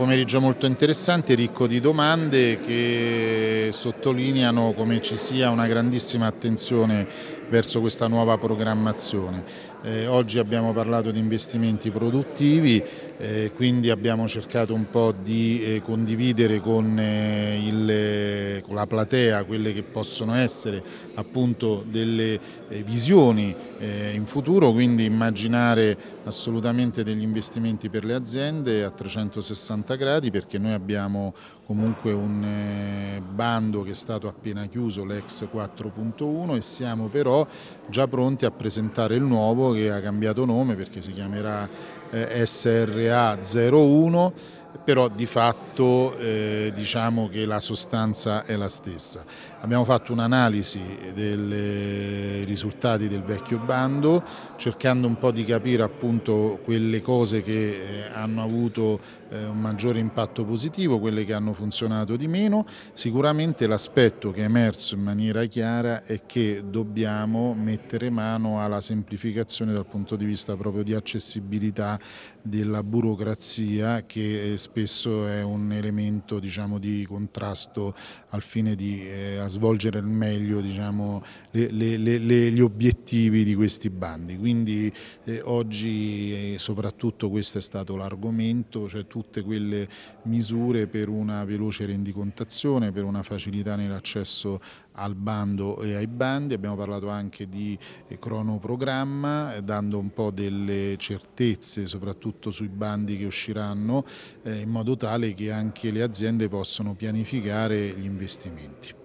pomeriggio molto interessante, ricco di domande che sottolineano come ci sia una grandissima attenzione verso questa nuova programmazione. Eh, oggi abbiamo parlato di investimenti produttivi, eh, quindi abbiamo cercato un po' di eh, condividere con, eh, il, con, la platea quelle che possono essere appunto delle eh, visioni eh, in futuro, quindi immaginare assolutamente degli investimenti per le aziende a 360 gradi perché noi abbiamo comunque un bando che è stato appena chiuso, l'ex 4.1 e siamo però già pronti a presentare il nuovo che ha cambiato nome perché si chiamerà eh, SRA 01 però di fatto eh, diciamo che la sostanza è la stessa. Abbiamo fatto un'analisi dei risultati del vecchio bando cercando un po' di capire appunto quelle cose che eh, hanno avuto eh, un maggiore impatto positivo, quelle che hanno funzionato di meno. Sicuramente l'aspetto che è emerso in maniera chiara è che dobbiamo mettere mano alla semplificazione dal punto di vista proprio di accessibilità della burocrazia che spesso è un elemento diciamo, di contrasto al fine di eh, svolgere al meglio diciamo, le, le, le, gli obiettivi di questi bandi. Quindi eh, oggi eh, soprattutto questo è stato l'argomento, cioè tutte quelle misure per una veloce rendicontazione, per una facilità nell'accesso al bando e ai bandi, abbiamo parlato anche di eh, cronoprogramma, eh, dando un po' delle certezze soprattutto sui bandi che usciranno, eh, in modo tale che anche le aziende possano pianificare gli investimenti.